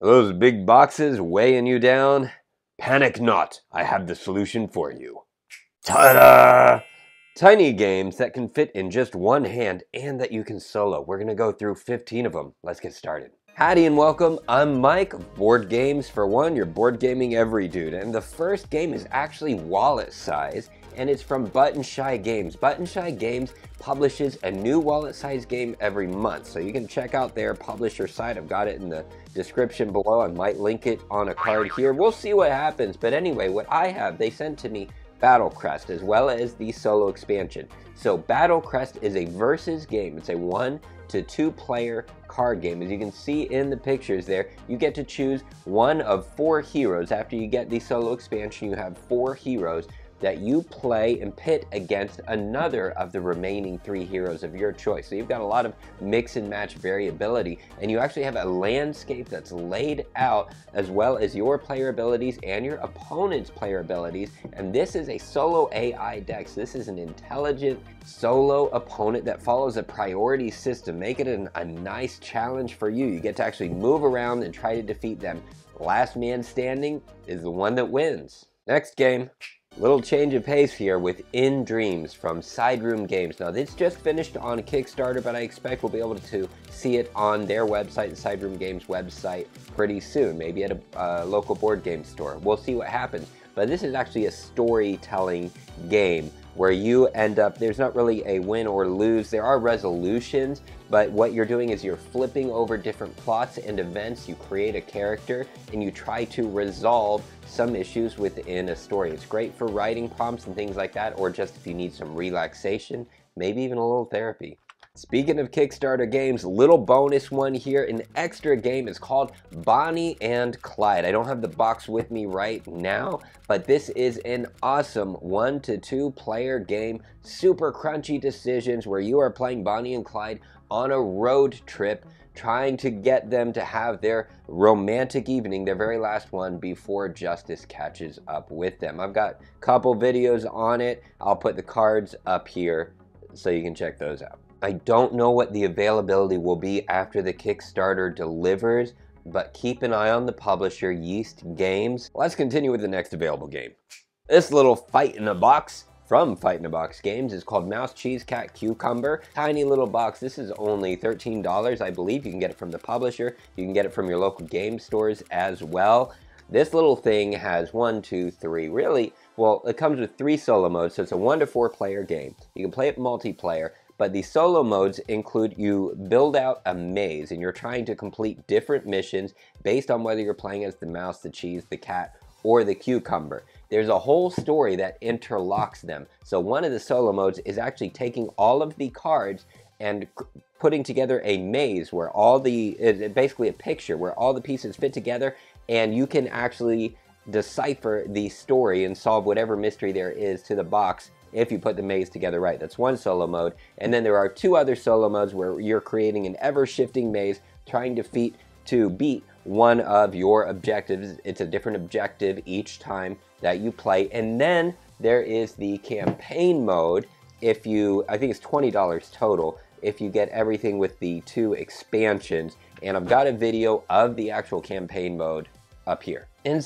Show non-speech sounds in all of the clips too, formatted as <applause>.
Those big boxes weighing you down? Panic not, I have the solution for you. Ta-da! Tiny games that can fit in just one hand and that you can solo. We're gonna go through 15 of them. Let's get started. Howdy and welcome. I'm Mike, Board Games for One, your board gaming every dude. And the first game is actually wallet size, and it's from Button Shy Games. Button Shy Games publishes a new wallet size game every month. So you can check out their publisher site. I've got it in the description below. I might link it on a card here. We'll see what happens. But anyway, what I have, they sent to me Battlecrest as well as the solo expansion. So Battlecrest is a versus game. It's a one to two player card game. As you can see in the pictures there, you get to choose one of four heroes. After you get the solo expansion, you have four heroes that you play and pit against another of the remaining three heroes of your choice. So you've got a lot of mix and match variability, and you actually have a landscape that's laid out as well as your player abilities and your opponent's player abilities. And this is a solo AI deck. So this is an intelligent solo opponent that follows a priority system, make it an, a nice challenge for you. You get to actually move around and try to defeat them. Last man standing is the one that wins. Next game. Little change of pace here with In Dreams from Sideroom Games. Now this just finished on Kickstarter, but I expect we'll be able to see it on their website, Sideroom Games website, pretty soon. Maybe at a uh, local board game store. We'll see what happens. But this is actually a storytelling game where you end up, there's not really a win or lose. There are resolutions, but what you're doing is you're flipping over different plots and events. You create a character and you try to resolve some issues within a story. It's great for writing prompts and things like that, or just if you need some relaxation, maybe even a little therapy. Speaking of Kickstarter games, little bonus one here. An extra game is called Bonnie and Clyde. I don't have the box with me right now, but this is an awesome one to two player game. Super crunchy decisions where you are playing Bonnie and Clyde on a road trip trying to get them to have their romantic evening, their very last one, before justice catches up with them. I've got a couple videos on it. I'll put the cards up here so you can check those out. I don't know what the availability will be after the Kickstarter delivers, but keep an eye on the publisher, Yeast Games. Let's continue with the next available game. This little fight in a box from Fight a Box Games is called Mouse Cheese Cat Cucumber. Tiny little box. This is only $13, I believe. You can get it from the publisher. You can get it from your local game stores as well. This little thing has one, two, three, really, well, it comes with three solo modes, so it's a one to four player game. You can play it multiplayer, but the solo modes include you build out a maze and you're trying to complete different missions based on whether you're playing as the mouse, the cheese, the cat, or the cucumber. There's a whole story that interlocks them. So one of the solo modes is actually taking all of the cards and putting together a maze where all the, uh, uh, basically a picture where all the pieces fit together and you can actually decipher the story and solve whatever mystery there is to the box if you put the maze together right. That's one solo mode. And then there are two other solo modes where you're creating an ever-shifting maze trying to, feat, to beat one of your objectives. It's a different objective each time that you play. And then there is the campaign mode. If you, I think it's $20 total, if you get everything with the two expansions. And I've got a video of the actual campaign mode up here. And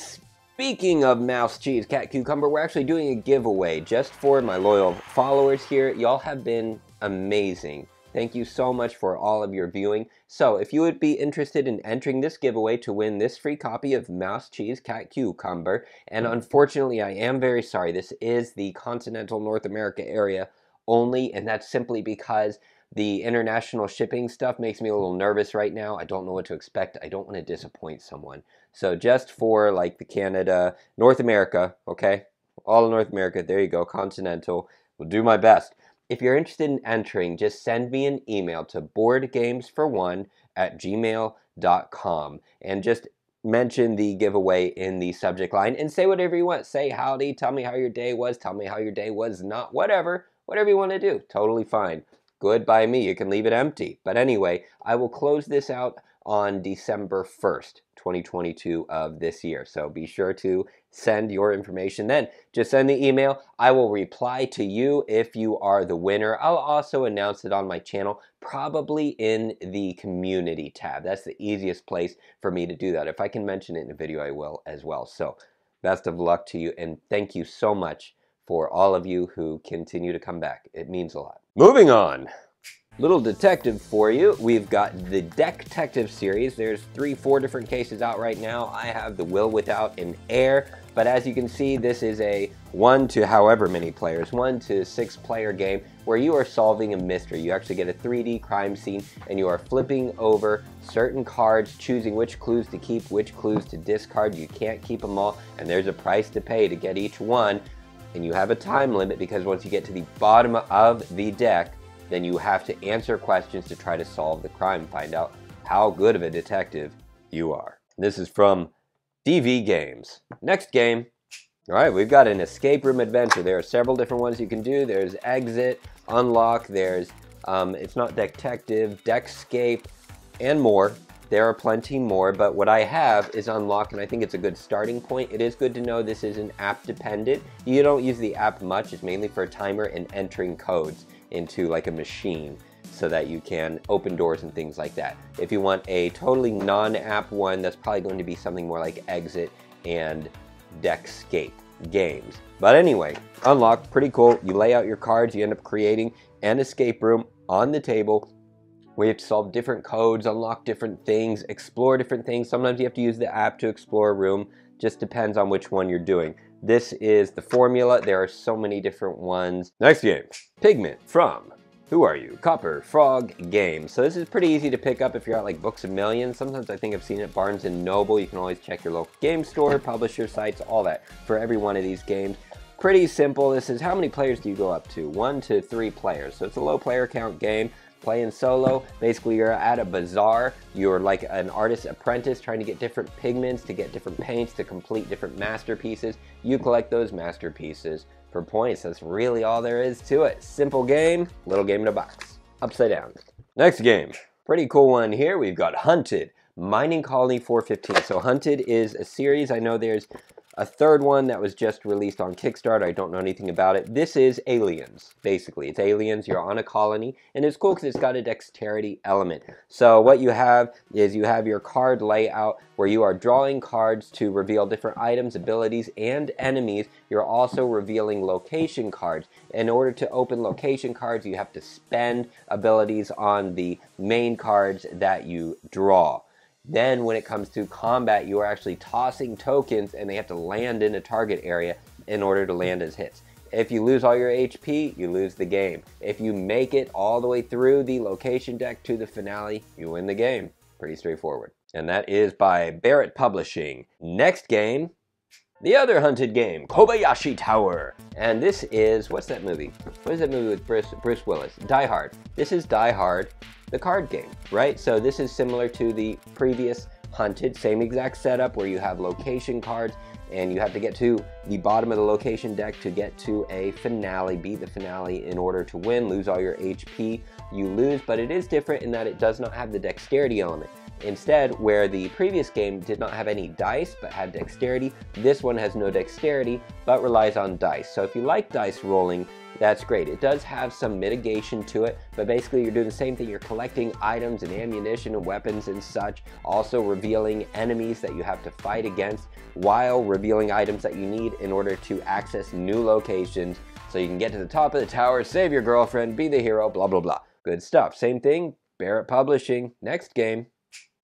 Speaking of mouse, cheese, cat, cucumber, we're actually doing a giveaway just for my loyal followers here. Y'all have been amazing. Thank you so much for all of your viewing. So if you would be interested in entering this giveaway to win this free copy of Mouse Cheese Cat Cucumber, and unfortunately I am very sorry, this is the continental North America area only, and that's simply because the international shipping stuff makes me a little nervous right now. I don't know what to expect. I don't want to disappoint someone. So just for like the Canada, North America, okay? All of North America, there you go, continental. Will do my best. If you're interested in entering, just send me an email to boardgamesfor1 at gmail.com and just mention the giveaway in the subject line and say whatever you want. Say howdy, tell me how your day was, tell me how your day was not, whatever, whatever you want to do. Totally fine. Good by me. You can leave it empty. But anyway, I will close this out on December 1st, 2022 of this year. So be sure to send your information then. Just send the email. I will reply to you if you are the winner. I'll also announce it on my channel, probably in the community tab. That's the easiest place for me to do that. If I can mention it in a video, I will as well. So best of luck to you and thank you so much for all of you who continue to come back. It means a lot. Moving on. Little detective for you. We've got the Decktective series. There's three, four different cases out right now. I have the Will Without an Heir, but as you can see, this is a one to however many players, one to six player game where you are solving a mystery. You actually get a 3D crime scene and you are flipping over certain cards, choosing which clues to keep, which clues to discard. You can't keep them all, and there's a price to pay to get each one. And you have a time limit because once you get to the bottom of the deck, then you have to answer questions to try to solve the crime, find out how good of a detective you are. This is from DV Games. Next game. All right, we've got an escape room adventure. There are several different ones you can do. There's exit, unlock, there's, um, it's not detective, deckscape, and more. There are plenty more, but what I have is unlock, and I think it's a good starting point. It is good to know this isn't app dependent. You don't use the app much. It's mainly for a timer and entering codes into like a machine so that you can open doors and things like that. If you want a totally non-app one, that's probably going to be something more like Exit and Deckscape games. But anyway, Unlock, pretty cool. You lay out your cards, you end up creating an escape room on the table where you have to solve different codes, unlock different things, explore different things. Sometimes you have to use the app to explore a room. Just depends on which one you're doing. This is the formula. There are so many different ones. Next game, Pigment from who are you? Copper Frog Games. So this is pretty easy to pick up if you're at like Books a Million. Sometimes I think I've seen it Barnes & Noble. You can always check your local game store, <laughs> publisher sites, all that for every one of these games. Pretty simple. This is how many players do you go up to? One to three players. So it's a low player count game playing solo. Basically, you're at a bazaar. You're like an artist apprentice trying to get different pigments, to get different paints, to complete different masterpieces. You collect those masterpieces for points. That's really all there is to it. Simple game, little game in a box. Upside down. Next game. Pretty cool one here. We've got Hunted. Mining Colony 415. So Hunted is a series. I know there's a third one that was just released on Kickstarter. I don't know anything about it. This is Aliens, basically. It's Aliens. You're on a colony, and it's cool because it's got a dexterity element. So what you have is you have your card layout where you are drawing cards to reveal different items, abilities, and enemies. You're also revealing location cards. In order to open location cards, you have to spend abilities on the main cards that you draw. Then when it comes to combat, you are actually tossing tokens and they have to land in a target area in order to land as hits. If you lose all your HP, you lose the game. If you make it all the way through the location deck to the finale, you win the game. Pretty straightforward. And that is by Barrett Publishing. Next game, the other hunted game, Kobayashi Tower. And this is, what's that movie? What is that movie with Bruce, Bruce Willis? Die Hard. This is Die Hard, the card game, right? So this is similar to the previous Hunted, same exact setup where you have location cards and you have to get to the bottom of the location deck to get to a finale, beat the finale in order to win, lose all your HP, you lose, but it is different in that it does not have the dexterity element. Instead, where the previous game did not have any dice but had dexterity, this one has no dexterity but relies on dice. So if you like dice rolling, that's great. It does have some mitigation to it, but basically you're doing the same thing. You're collecting items and ammunition and weapons and such, also revealing enemies that you have to fight against while revealing items that you need in order to access new locations so you can get to the top of the tower, save your girlfriend, be the hero, blah, blah, blah. Good stuff. Same thing, Barrett Publishing. Next game.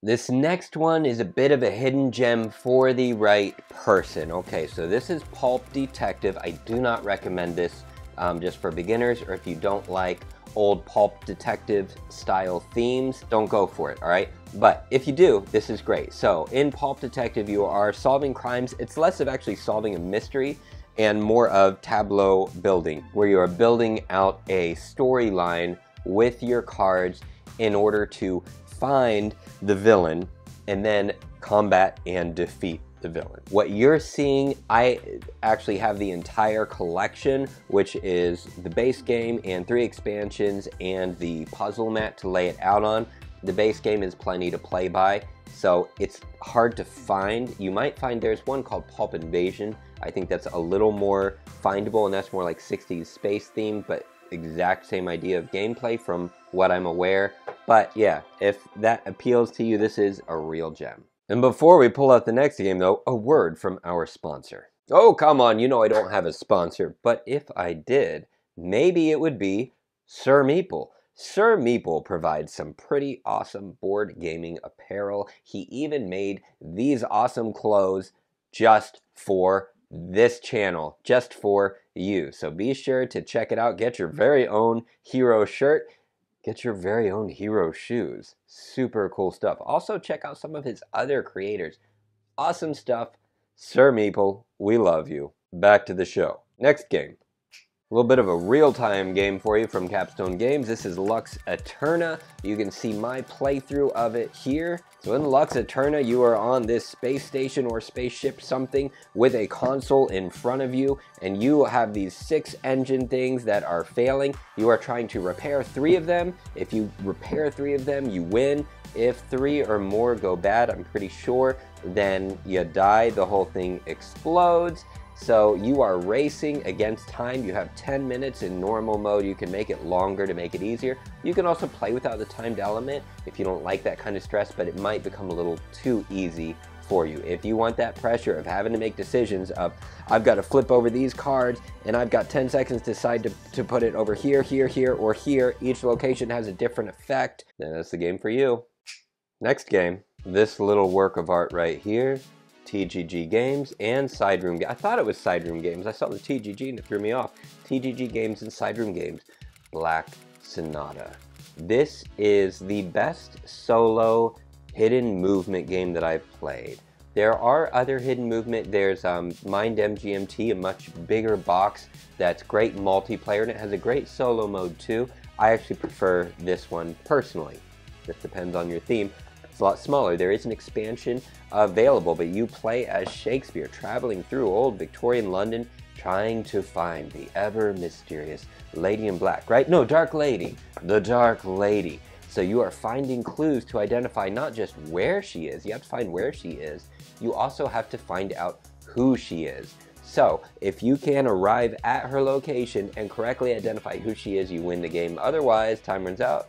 This next one is a bit of a hidden gem for the right person. Okay, so this is Pulp Detective. I do not recommend this um, just for beginners or if you don't like old pulp detective style themes, don't go for it, all right? But if you do, this is great. So in Pulp Detective, you are solving crimes. It's less of actually solving a mystery and more of tableau building, where you are building out a storyline with your cards in order to find the villain and then combat and defeat the villain. What you're seeing, I actually have the entire collection, which is the base game and three expansions and the puzzle mat to lay it out on. The base game is plenty to play by. So it's hard to find. You might find there's one called Pulp Invasion. I think that's a little more findable and that's more like 60s space theme, but exact same idea of gameplay from what I'm aware. But yeah, if that appeals to you, this is a real gem. And before we pull out the next game though, a word from our sponsor. Oh, come on, you know I don't have a sponsor, but if I did, maybe it would be Sir Meeple. Sir Meeple provides some pretty awesome board gaming apparel. He even made these awesome clothes just for this channel, just for you. So be sure to check it out. Get your very own hero shirt. Get your very own hero shoes. Super cool stuff. Also check out some of his other creators. Awesome stuff. Sir Meeple, we love you. Back to the show. Next game. A little bit of a real-time game for you from Capstone Games. This is Lux Aeterna. You can see my playthrough of it here. So in Lux Aeterna, you are on this space station or spaceship something with a console in front of you, and you have these six engine things that are failing. You are trying to repair three of them. If you repair three of them, you win. If three or more go bad, I'm pretty sure, then you die, the whole thing explodes. So you are racing against time. You have 10 minutes in normal mode. You can make it longer to make it easier. You can also play without the timed element if you don't like that kind of stress, but it might become a little too easy for you. If you want that pressure of having to make decisions of, I've got to flip over these cards and I've got 10 seconds to decide to, to put it over here, here, here, or here. Each location has a different effect. Then that's the game for you. Next game, this little work of art right here TGG Games and Sideroom. I thought it was Sideroom Games. I saw the TGG and it threw me off. TGG Games and Sideroom Games. Black Sonata. This is the best solo hidden movement game that I've played. There are other hidden movement. There's um, Mind MGMT, a much bigger box that's great multiplayer and it has a great solo mode too. I actually prefer this one personally. This depends on your theme. It's a lot smaller. There is an expansion available, but you play as Shakespeare traveling through old Victorian London trying to find the ever mysterious Lady in Black, right? No, Dark Lady. The Dark Lady. So you are finding clues to identify not just where she is, you have to find where she is, you also have to find out who she is. So, if you can arrive at her location and correctly identify who she is, you win the game. Otherwise, time runs out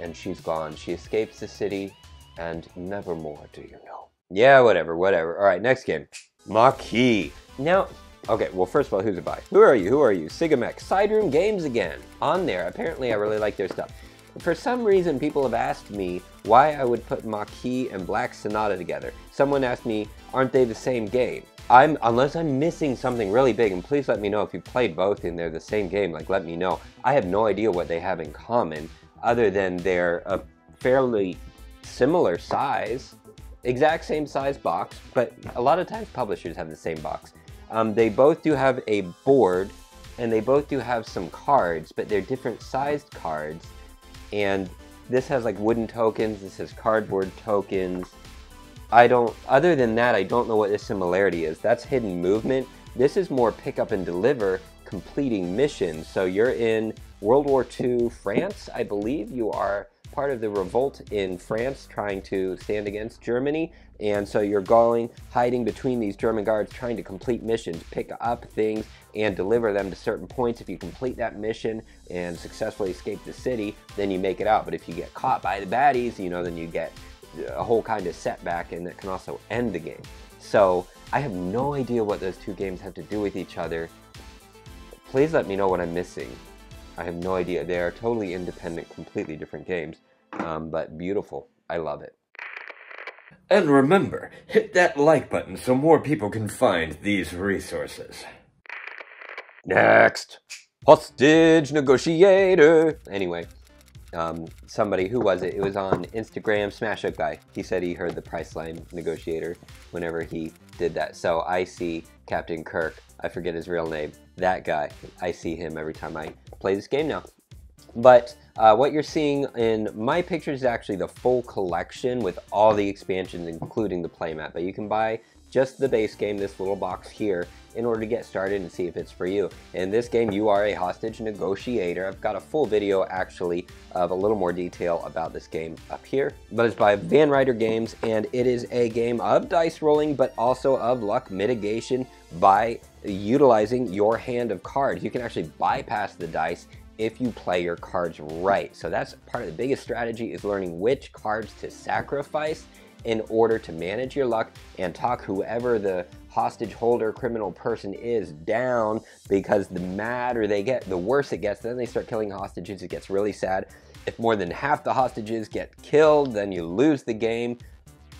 and she's gone. She escapes the city and nevermore do you know. Yeah, whatever, whatever. All right, next game. Maquis. Now, okay, well, first of all, who's it by? Who are you? Who are you? Sigamex. Sideroom Games again. On there. Apparently, I really like their stuff. For some reason, people have asked me why I would put Maquis and Black Sonata together. Someone asked me, aren't they the same game? I'm, unless I'm missing something really big, and please let me know if you played both and they're the same game, like let me know. I have no idea what they have in common, other than they're a fairly similar size, exact same size box, but a lot of times publishers have the same box. Um, they both do have a board, and they both do have some cards, but they're different sized cards. And this has like wooden tokens, this has cardboard tokens. I don't, other than that, I don't know what the similarity is. That's hidden movement. This is more pick up and deliver, completing missions. So you're in World War II France, I believe. You are part of the revolt in France trying to stand against Germany. And so you're going, hiding between these German guards, trying to complete missions, pick up things, and deliver them to certain points. If you complete that mission and successfully escape the city, then you make it out. But if you get caught by the baddies, you know, then you get a whole kind of setback, and that can also end the game. So I have no idea what those two games have to do with each other. Please let me know what I'm missing. I have no idea. They are totally independent, completely different games, um, but beautiful. I love it. And remember, hit that like button so more people can find these resources. Next. Hostage negotiator. Anyway, um, somebody, who was it? It was on Instagram, Smash Up Guy. He said he heard the Priceline negotiator whenever he did that. So I see Captain Kirk, I forget his real name, that guy. I see him every time I play this game now. But Uh, what you're seeing in my pictures is actually the full collection with all the expansions, including the playmat. But you can buy just the base game, this little box here, in order to get started and see if it's for you. In this game, you are a hostage negotiator. I've got a full video actually of a little more detail about this game up here. But it's by Van Ryder Games, and it is a game of dice rolling, but also of luck mitigation by utilizing your hand of cards. You can actually bypass the dice if you play your cards right. So that's part of the biggest strategy is learning which cards to sacrifice in order to manage your luck and talk whoever the hostage holder criminal person is down because the madder they get, the worse it gets. Then they start killing hostages. It gets really sad. If more than half the hostages get killed, then you lose the game.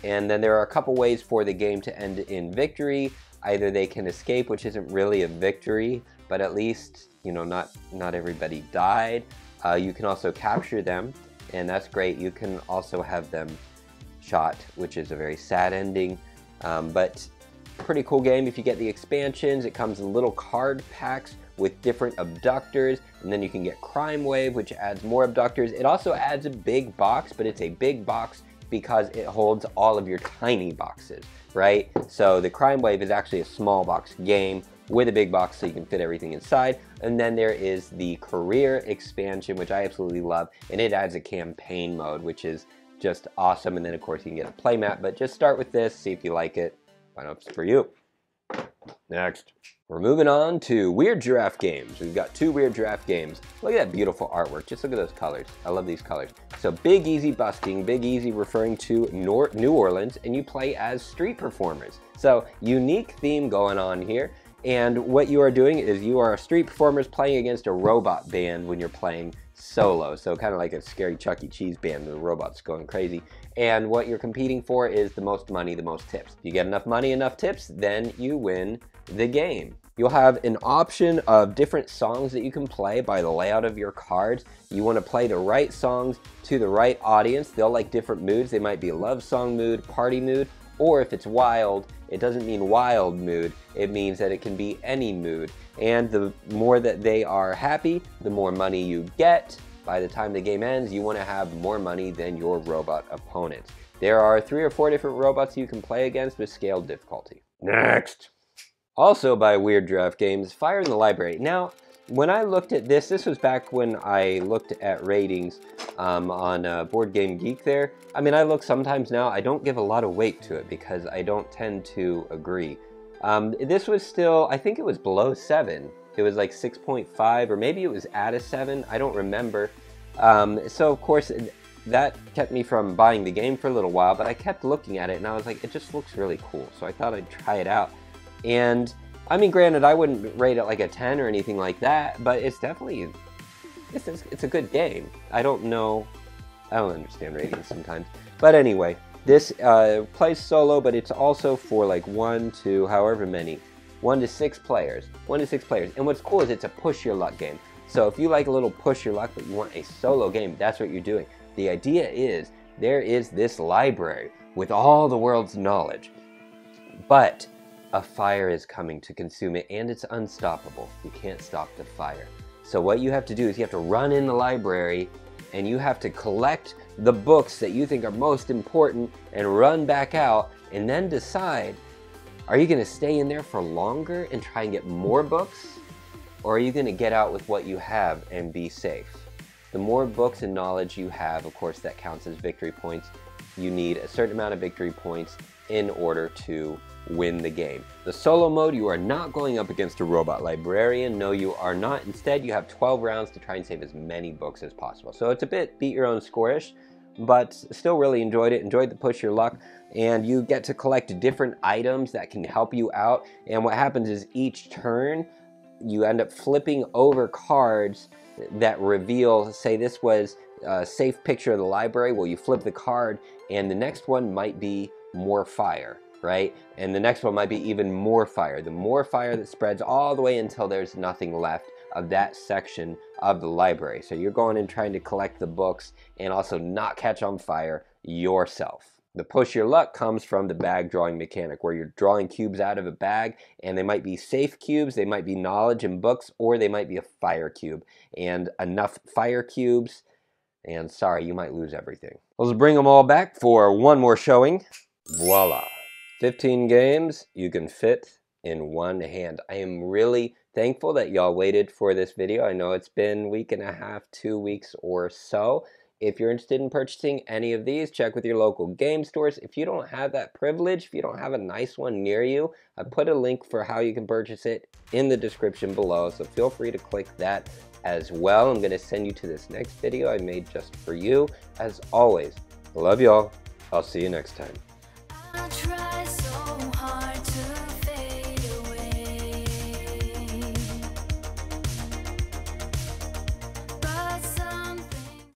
And then there are a couple ways for the game to end in victory. Either they can escape, which isn't really a victory, but at least you know not not everybody died. Uh, you can also capture them, and that's great. You can also have them shot, which is a very sad ending, um, but pretty cool game. If you get the expansions, it comes in little card packs with different abductors, and then you can get Crime Wave, which adds more abductors. It also adds a big box, but it's a big box because it holds all of your tiny boxes, right? So the Crime Wave is actually a small box game with a big box so you can fit everything inside. And then there is the career expansion, which I absolutely love, and it adds a campaign mode, which is just awesome. And then of course you can get a playmat, but just start with this, see if you like it. Find out it's for you. Next. We're moving on to Weird Giraffe Games. We've got two Weird Giraffe games. Look at that beautiful artwork. Just look at those colors. I love these colors. So Big Easy Busking, Big Easy referring to New Orleans, and you play as street performers. So unique theme going on here. And what you are doing is you are a street performers playing against a robot band when you're playing solo. So kind of like a scary Chuck E. Cheese band, the robots going crazy. And what you're competing for is the most money, the most tips. If you get enough money, enough tips, then you win the game. You'll have an option of different songs that you can play by the layout of your cards. You want to play the right songs to the right audience. They'll like different moods. They might be a love song mood, party mood, or if it's wild, it doesn't mean wild mood. It means that it can be any mood. And the more that they are happy, the more money you get. By the time the game ends, you want to have more money than your robot opponent. There are three or four different robots you can play against with scaled difficulty. Next! Also by Weird Giraffe Games, Fire in the Library. Now, when I looked at this, this was back when I looked at ratings um, on uh, Board Game Geek there. I mean, I look sometimes now, I don't give a lot of weight to it because I don't tend to agree. Um, this was still, I think it was below 7. It was like 6.5 or maybe it was at a 7. I don't remember. Um, so, of course, that kept me from buying the game for a little while, but I kept looking at it and I was like, it just looks really cool. So I thought I'd try it out. And I mean, granted, I wouldn't rate it like a 10 or anything like that, but it's definitely, it's, it's a good game. I don't know, I don't understand ratings sometimes. But anyway, this uh, plays solo, but it's also for like one to however many, one to six players, one to six players. And what's cool is it's a push your luck game. So if you like a little push your luck, but you want a solo game, that's what you're doing. The idea is there is this library with all the world's knowledge, but a fire is coming to consume it and it's unstoppable. You can't stop the fire. So what you have to do is you have to run in the library and you have to collect the books that you think are most important and run back out and then decide are you going to stay in there for longer and try and get more books or are you going to get out with what you have and be safe? The more books and knowledge you have, of course, that counts as victory points. You need a certain amount of victory points in order to win the game. The solo mode, you are not going up against a robot librarian. No, you are not. Instead, you have 12 rounds to try and save as many books as possible. So it's a bit beat your own scoreish, but still really enjoyed it. Enjoyed the push your luck. And you get to collect different items that can help you out. And what happens is each turn, you end up flipping over cards that reveal, say this was a safe picture of the library. Well, you flip the card and the next one might be more fire right? And the next one might be even more fire. The more fire that spreads all the way until there's nothing left of that section of the library. So you're going and trying to collect the books and also not catch on fire yourself. The push your luck comes from the bag drawing mechanic where you're drawing cubes out of a bag and they might be safe cubes, they might be knowledge and books, or they might be a fire cube. And enough fire cubes And sorry, you might lose everything. Let's bring them all back for one more showing. Voila. 15 games you can fit in one hand. I am really thankful that y'all waited for this video. I know it's been week and a half, two weeks or so. If you're interested in purchasing any of these, check with your local game stores. If you don't have that privilege, if you don't have a nice one near you, I put a link for how you can purchase it in the description below. So feel free to click that as well. I'm going to send you to this next video I made just for you. As always, love y'all. I'll see you next time. I try so hard.